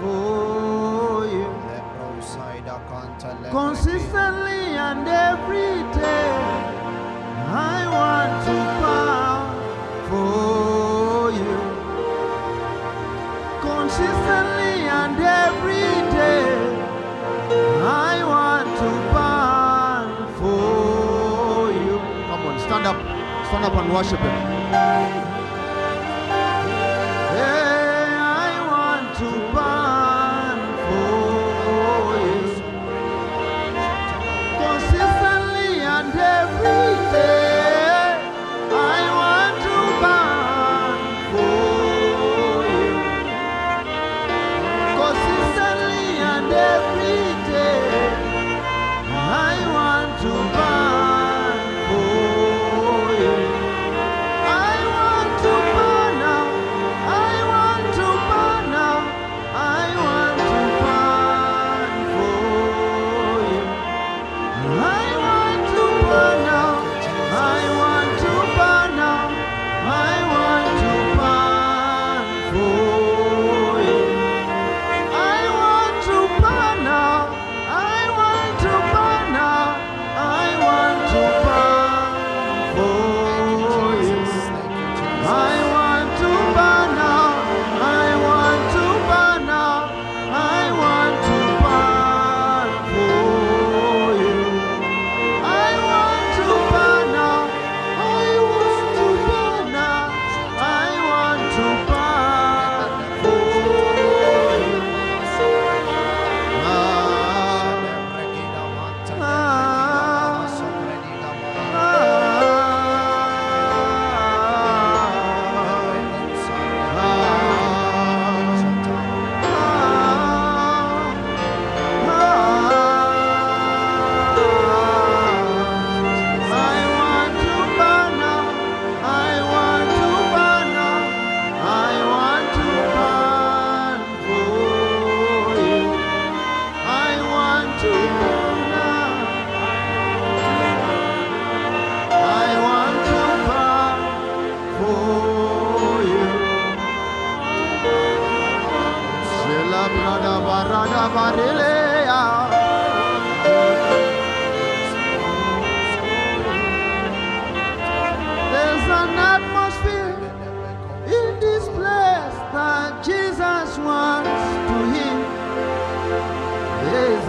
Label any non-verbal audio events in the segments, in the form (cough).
for you. Consistently and every day, I want to bow for you. Consistently and every day, I want to bow for you. Come on, stand up, stand up and worship Him.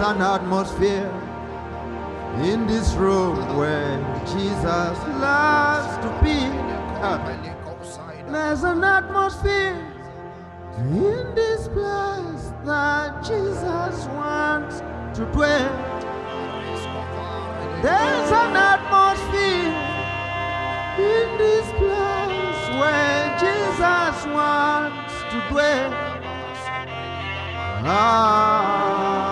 An atmosphere in this room where Jesus loves to be. There's an atmosphere in this place that Jesus wants to dwell. There's an atmosphere in this place where Jesus wants to dwell. Ah,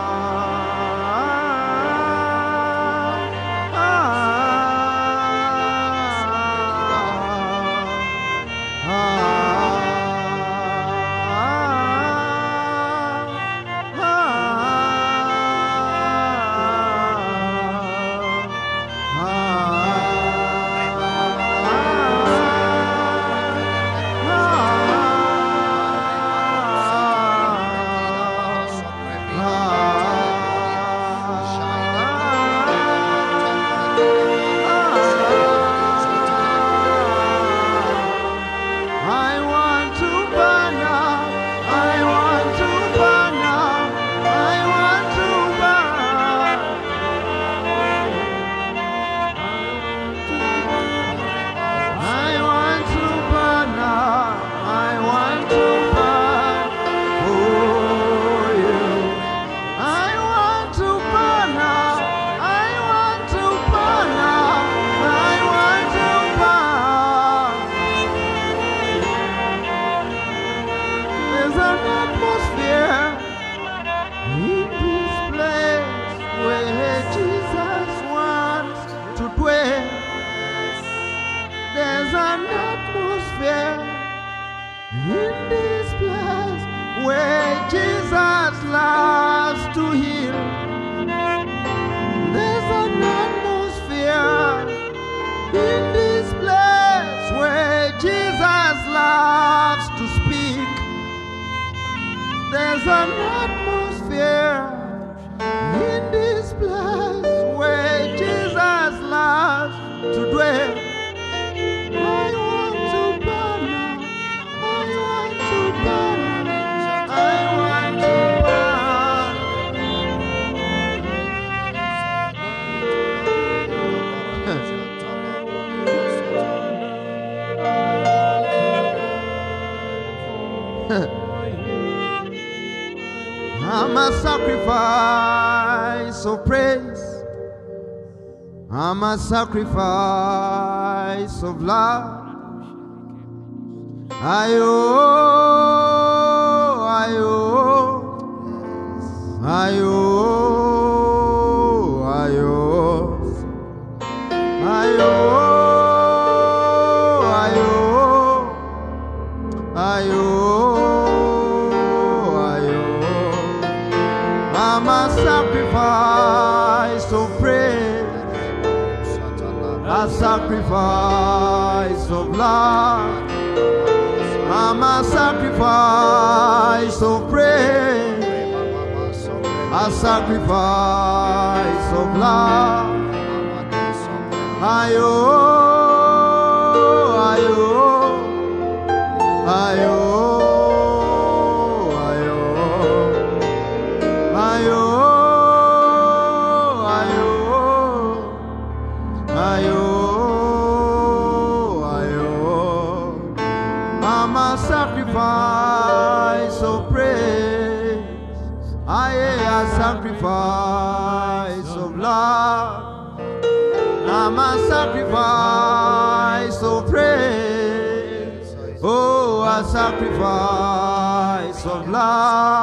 my sacrifice. sacrifice of love. I'm a sacrifice of praise. A sacrifice of love. I owe. sacrifice of love.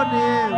Oh name.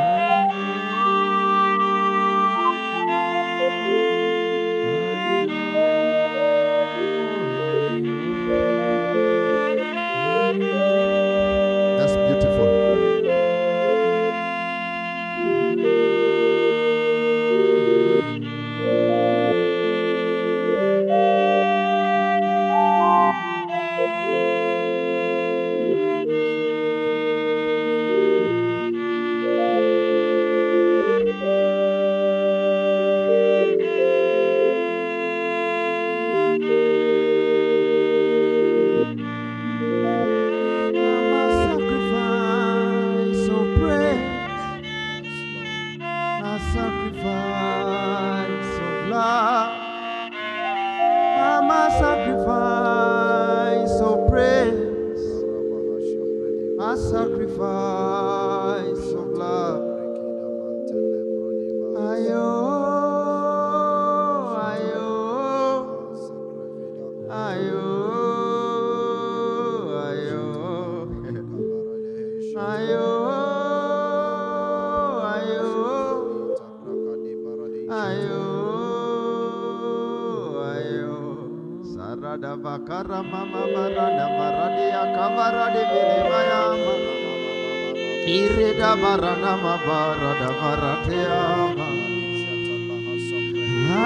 Irida barana mabara da barateama.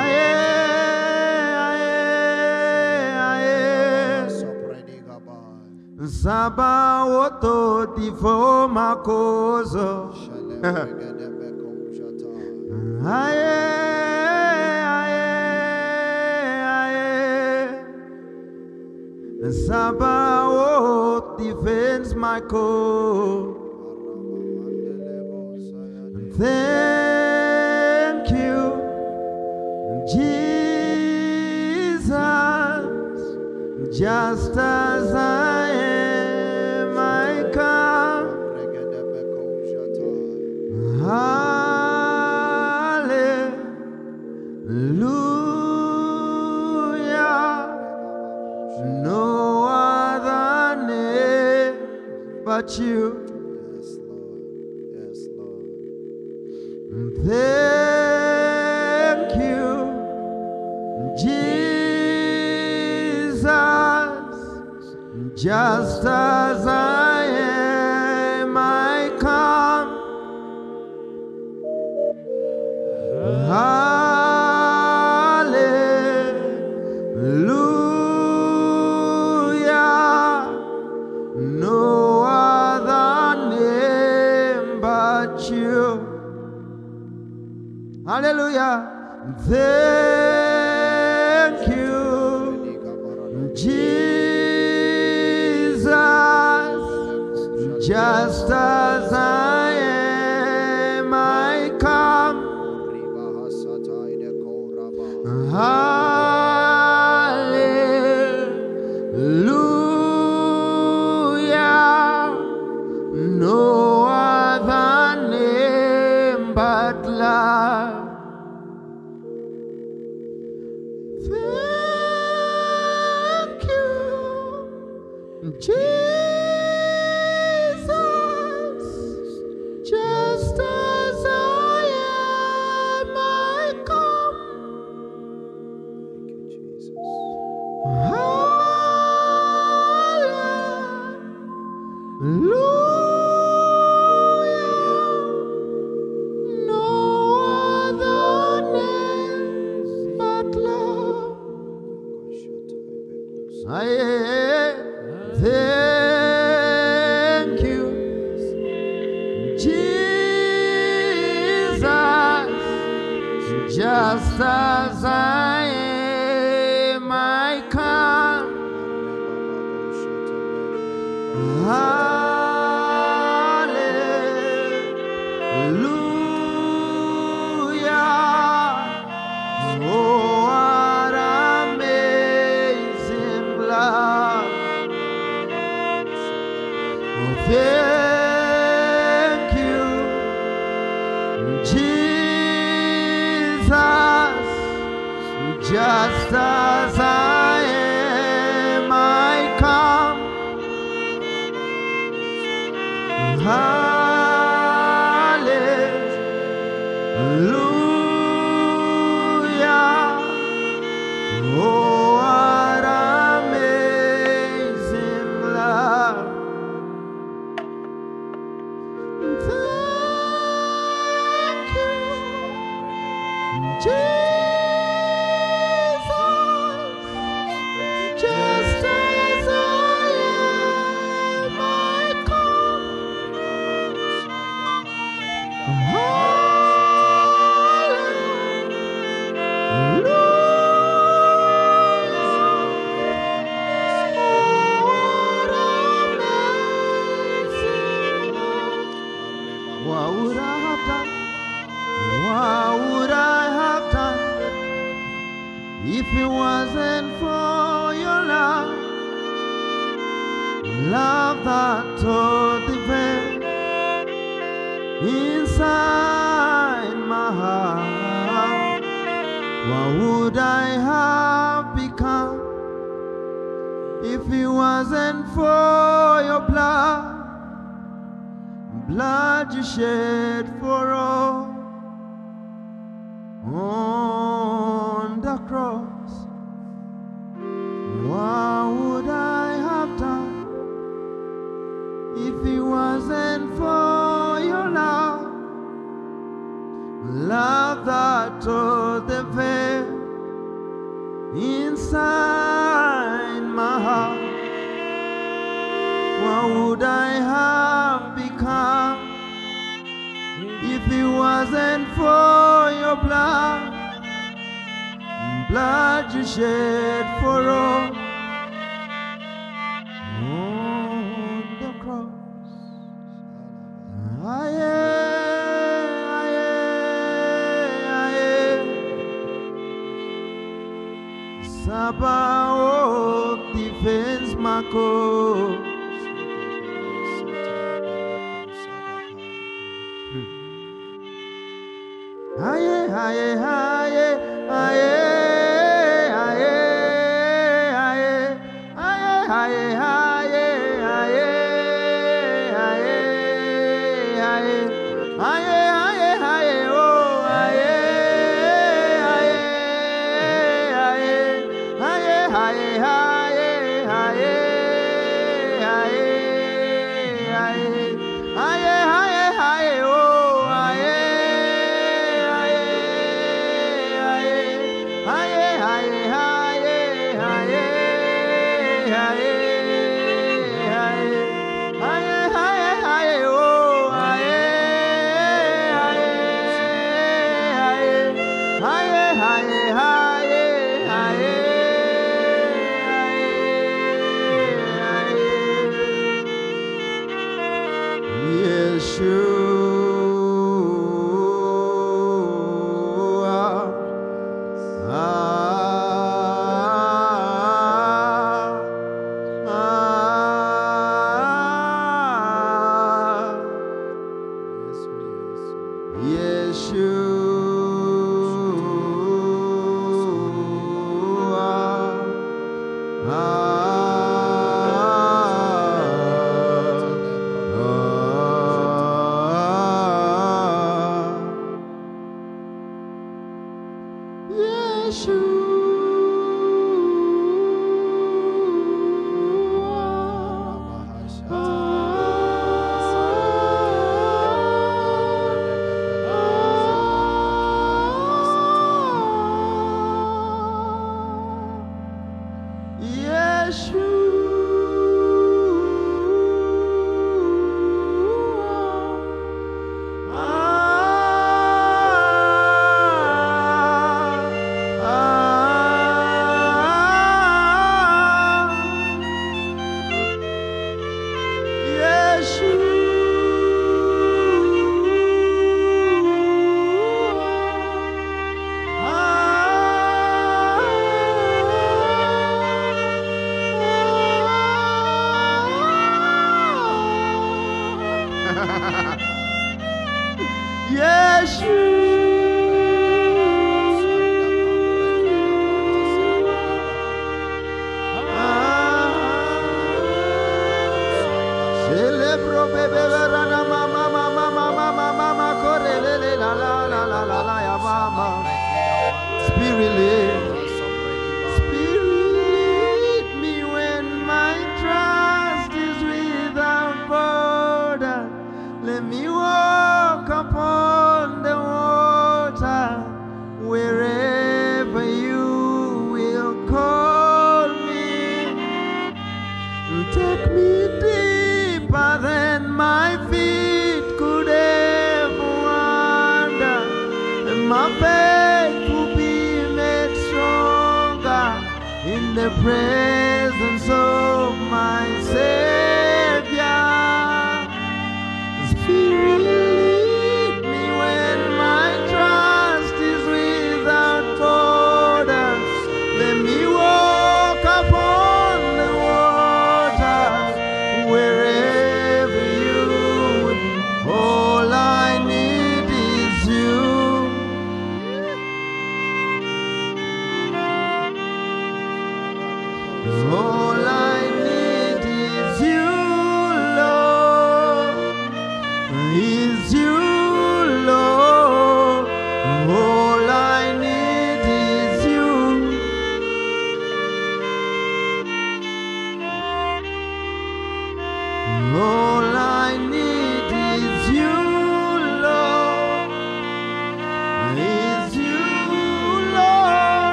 Aye, aye, aye. Zaba woto makozo. Aye, aye, aye. Zaba defends my cause. Thank you, Jesus, just as you. Hallelujah. Thank you, Jesus. Just Você shed for all on the cross. What would I have done if it wasn't for your love? Love that tore the veil inside my heart. What would I have? wasn't for your blood, blood you shed for all. On the cross, aye, aye, aye, aye. Sabaoth defends my cause. yeah.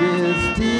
Majesty.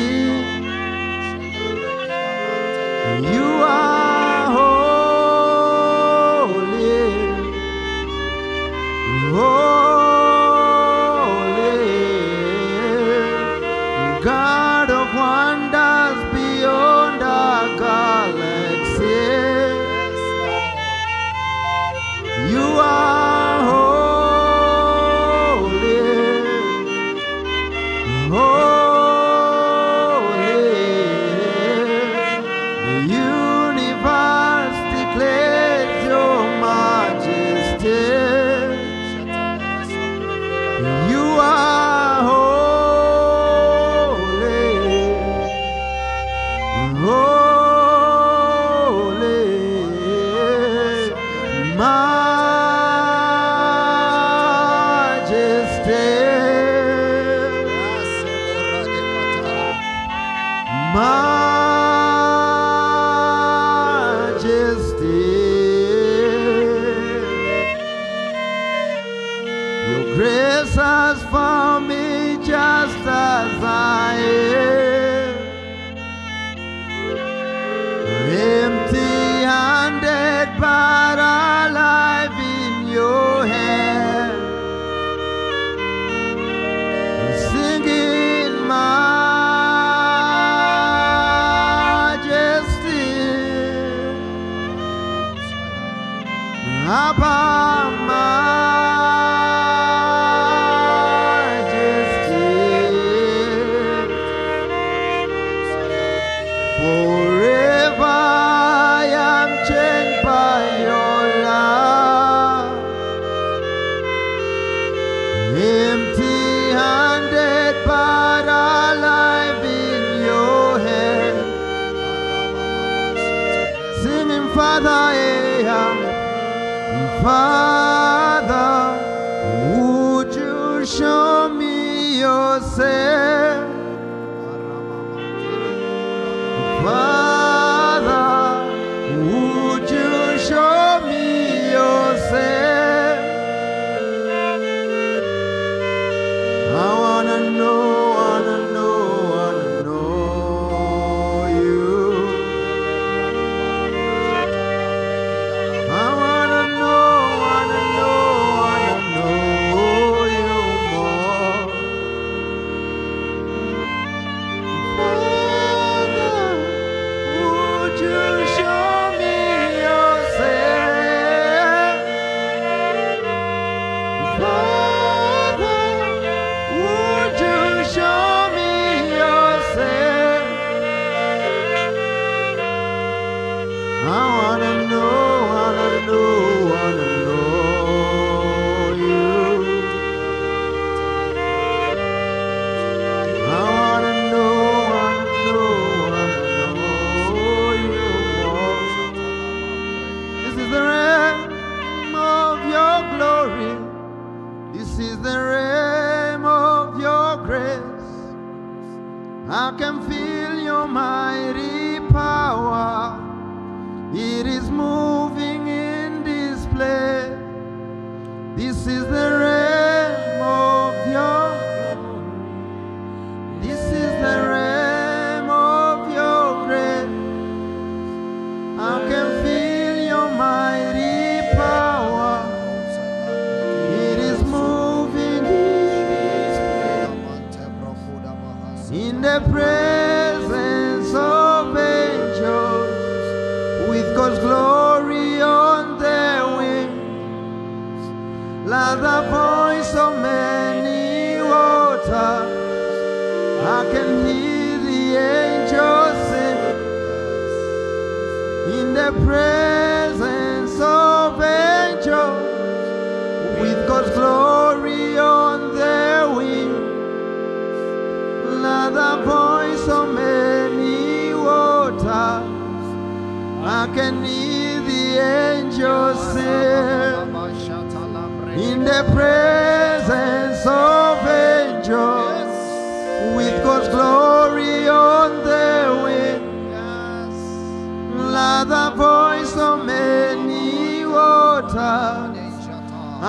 Abba.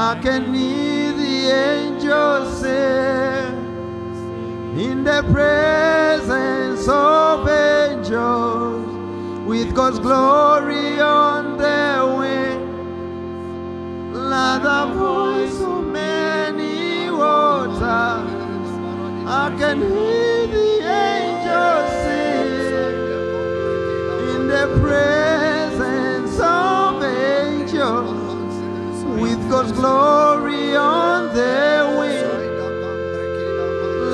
How can hear the angels sing in the presence of angels with God's glory on their wings? Like the voice of many waters, I can hear the angels sing in the presence. glory on their wings.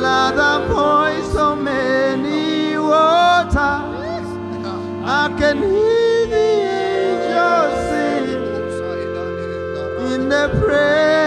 Like the voice of many waters, I can hear the angels sing in the prayer.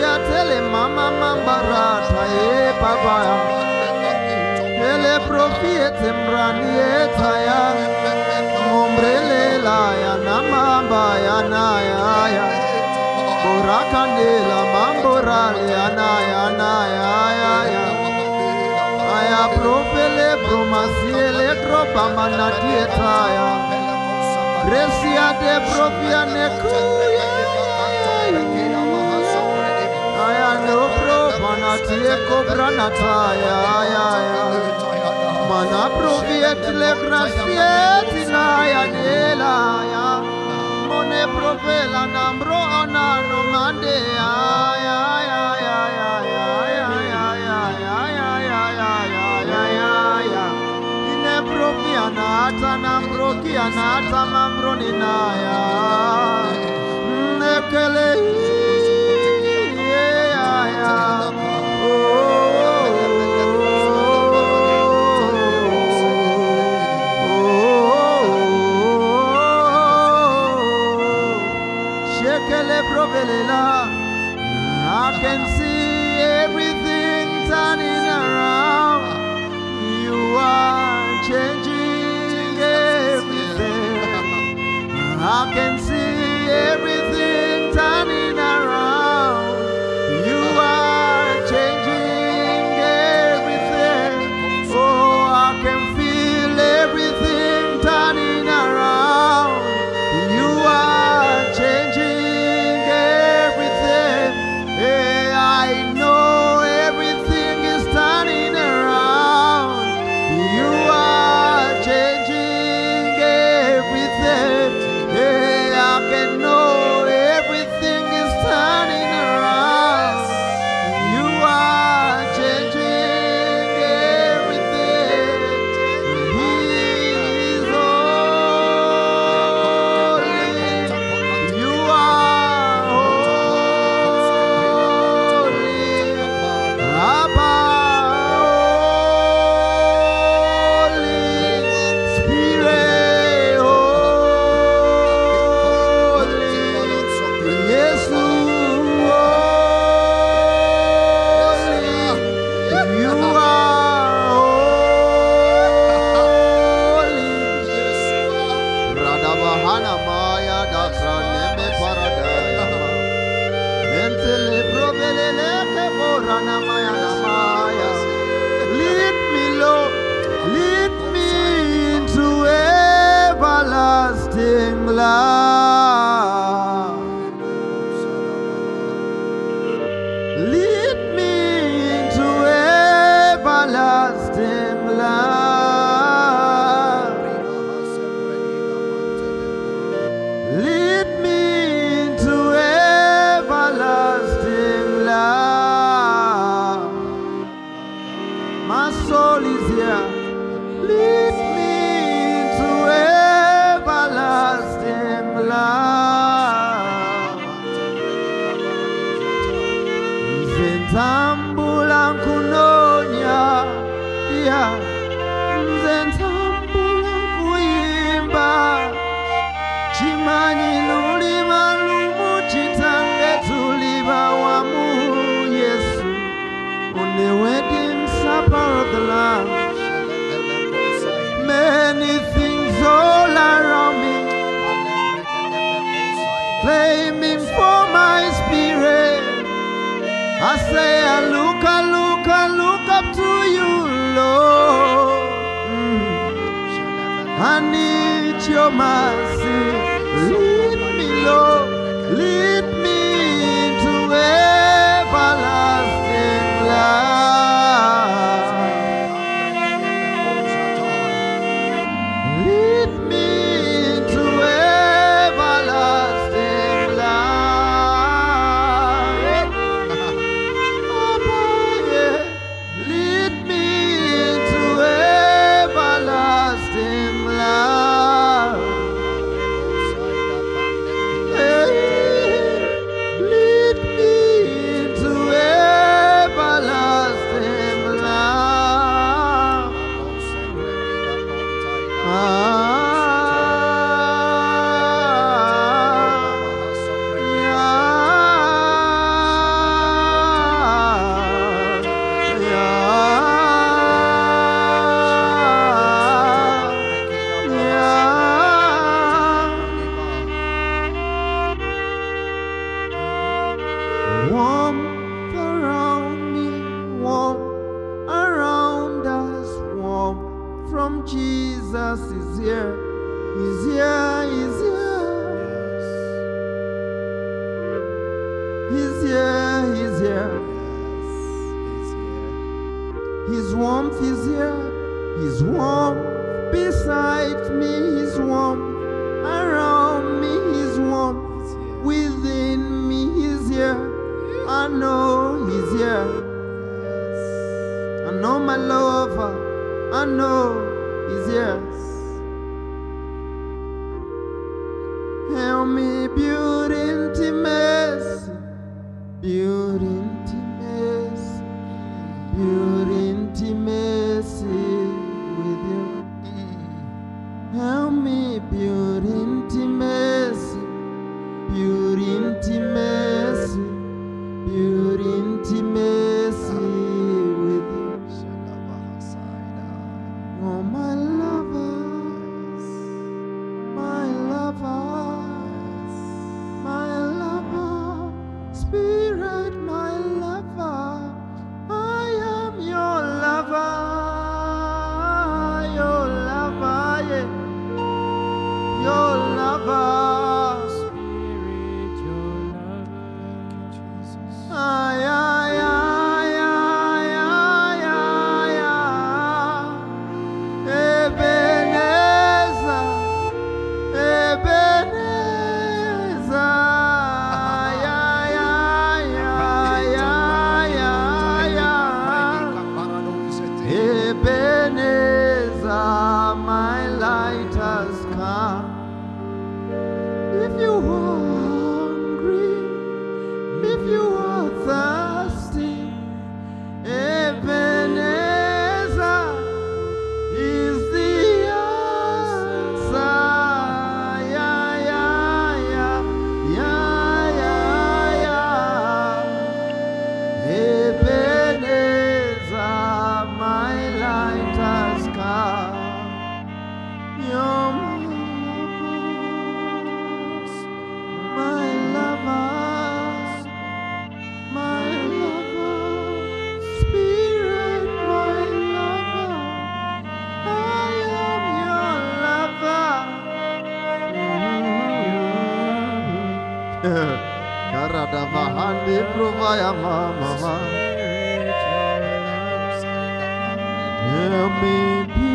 Tele mama mambarata e eh, baba ele profiete mrani etaya eh, ngombrele la ya namamba ya na ya ya. Borakandela mamborale ya na ya na ya ya ya. Aya profele bromasiele drobamana dietaya Gracia de propia nekuya manatie cobranata ya ya ya Mana proviet le graciet na ya nela ya Mone provela nambro onano mande ya ya ya ya ya ya ya ya ya ya ya ya ya ya ya ya Ine proviana ata kiana ata mambro ninaya Nekele ya Karada vahandi provaya mama. Help me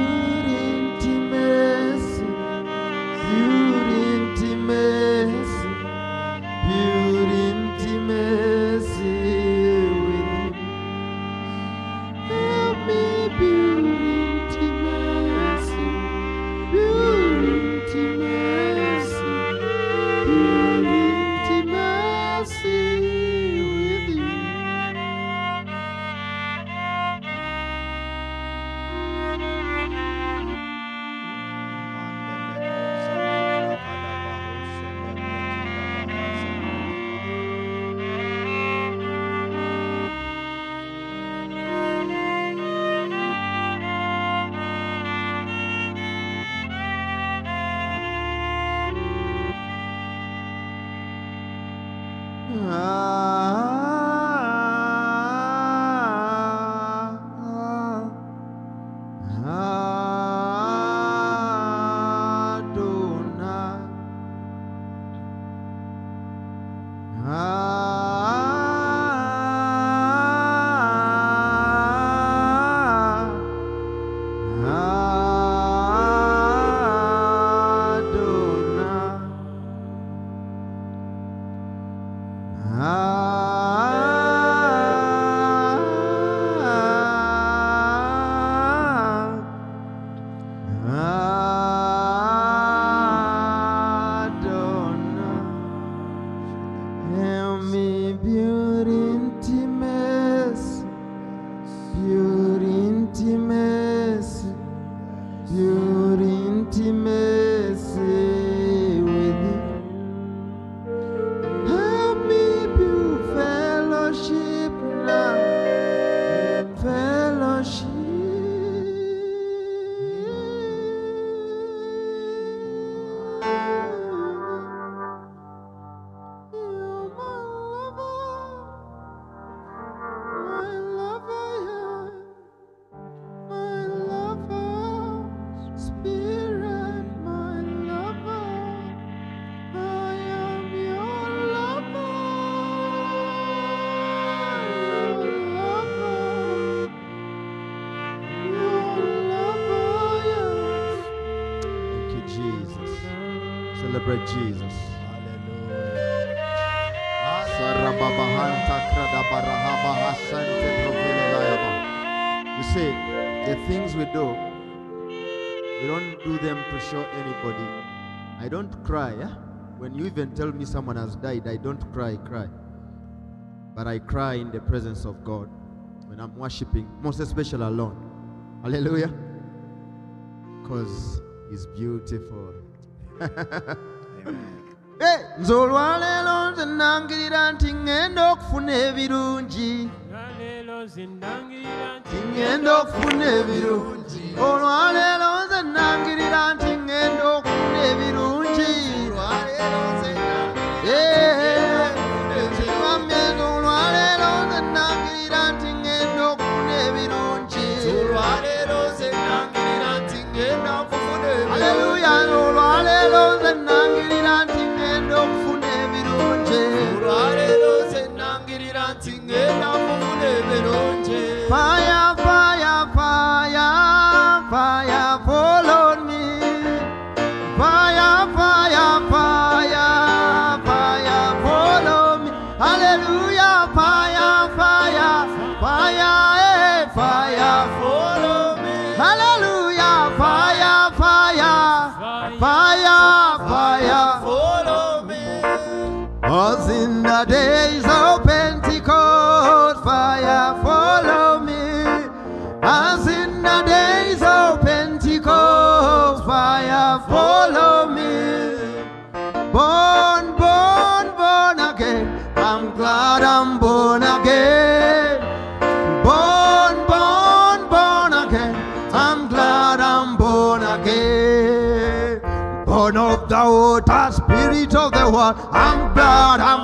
me someone has died, I don't cry, cry. But I cry in the presence of God when I'm worshiping, most especially alone. Hallelujah. Because He's beautiful. Amen. (laughs) Hey, nze olwaleero nze nangirira nti ŋŋenda okufuna ebirungi Olwaleero nze ndangirira nti nti ŋŋenda okufuna ebirungi olwaleero nze nangirira nti ŋŋenda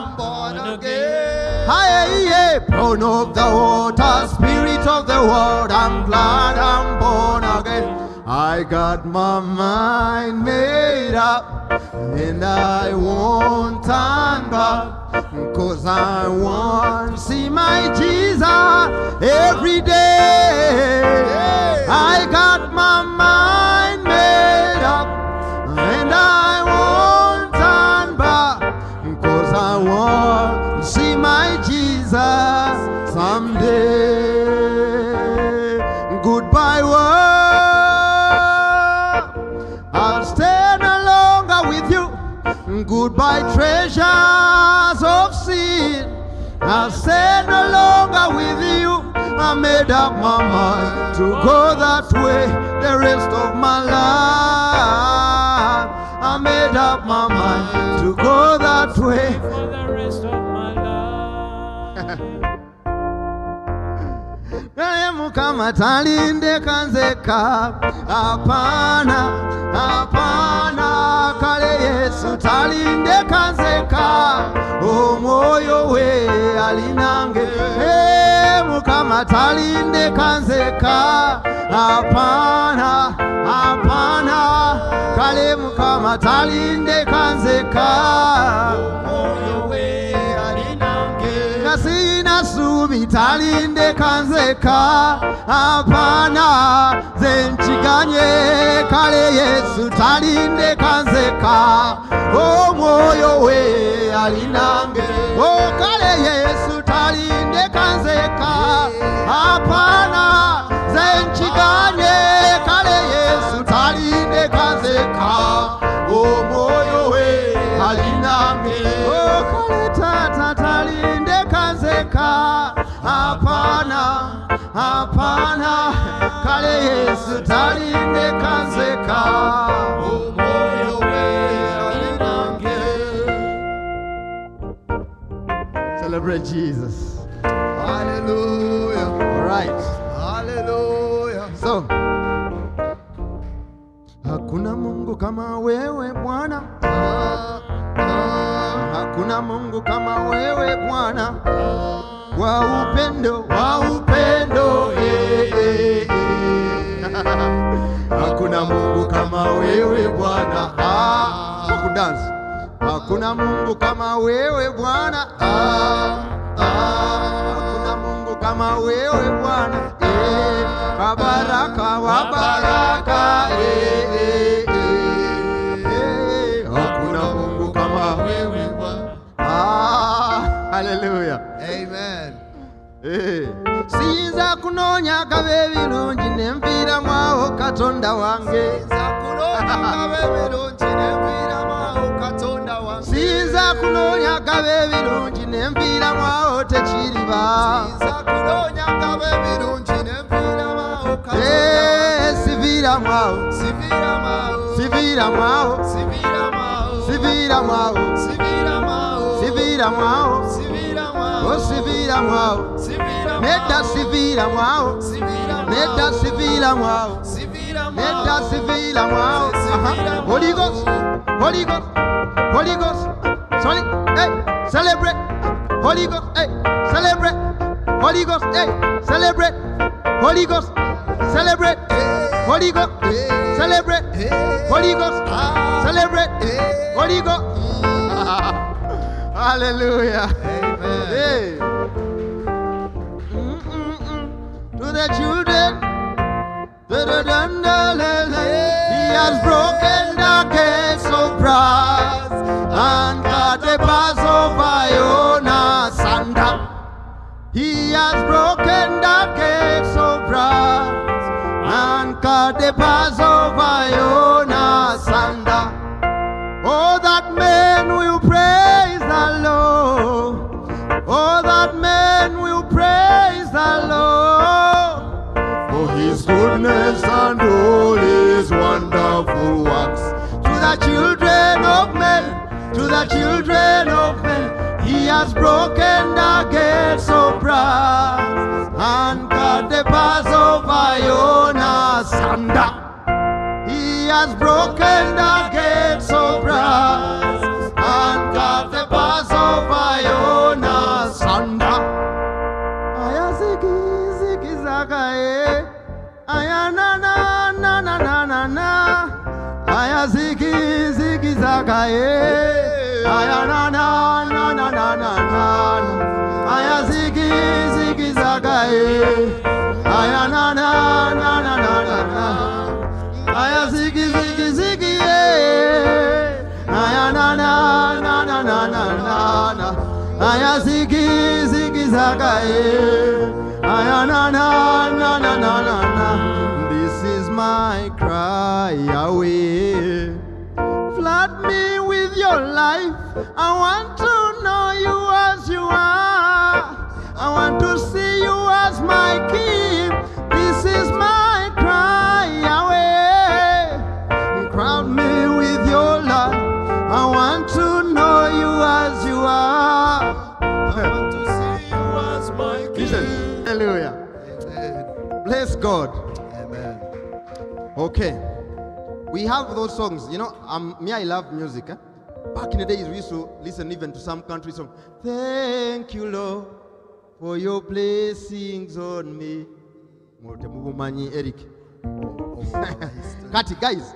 I'm born again. Yeah, born of the water, spirit of the world. I'm glad I'm born again. I got my mind made up, and I won't turn back. Cause I want to see my Jesus every day. I got my mind I'll stay no longer with you. I made up my mind to go that way the rest of my life. I made up my mind to go that way. for the rest of my life. naye mukama talinde kanzeka hapana hapana yesu talindeka nzeka omwoyo we alinange. Eh, mukama talindeka nzeka apana apana kale mukama talindeka nzeka omwoyo we sina suubi kanzeka hapana ze nkiganye kale yesu talinde kanzeka. Omwoyo we alinange. O kale yesu talinde kanzeka hapana ze nkiganye hapana hapana. Kale yesu talinde kanzeka. Omwoyo celebrate jesus. Hallelujah. All right. Hallelujah. so hakuna mungu kama wewe bwana. Ah, ah, hakuna mungu kama wewe bwana wa upendo wa upendo eh, eh, eh. hakuna Mungu kama wewe Bwana. Ah, wakudansi hakuna Mungu kama wewe Bwana. Ah, ah, hakuna Mungu kama wewe Bwana. Eh, wabaraka wabaraka eh, eh, eh, eh. hakuna Mungu kama wewe Bwana. Ah, haleluya siyinza kunoonya akabe ebirungi ne nviiramu awo katonda wange. Siyinza kunoonya akabe ebirungi ne nviiramu awo tekiriba. Siviiramu awo siviiramu awo siviiramu awo siviiramu awo o siviiramu awo Siviiramu nedda awo. siviiramu awo Siviiramu nedda awo. siviiramu awo Siviiramu nedda awo. siviiramu awo Aha. Holy Ghost Holy Ghost Holy Ghost. Sorry hey celebrate. Holy Ghost hey celebrate. Holy Ghost hey celebrate. Holy Ghost celebrate. Holy Ghost celebrate. Holy Ghost celebrate. Holy Ghost Hallelujah Amen. Hey. Mm-mm-mm. To the children, Da-da-dun-da-la-la. he has broken the gates of brass and cut the bars of iron asunder. He has broken the gates of brass and cut the bars of iron asunder. Oh, that men Oh, that men will praise the Lord for his goodness and all his wonderful works. To the children of men, to the children of men, he has broken the gates of brass and cut the bars of iron asunder. He has broken the gates of brass na na na na na na na. Aya na na na na na na na. Na na na na na na na na. Zaga na na na na na na na. This is my cry away. Flood me with your life. I want to know you as you are. I want to see you as my king. This is my cry away. Crown me with your love. I want to know you as you are. I want to see you as my Listen, king. hallelujah. Amen. Bless God. Amen. Okay. We have those songs. You know, um, me, I love music. Eh? Back in the days, we used to listen even to some country song. Thank you, Lord, for your blessings on me. Eric. (laughs) Kati, guys,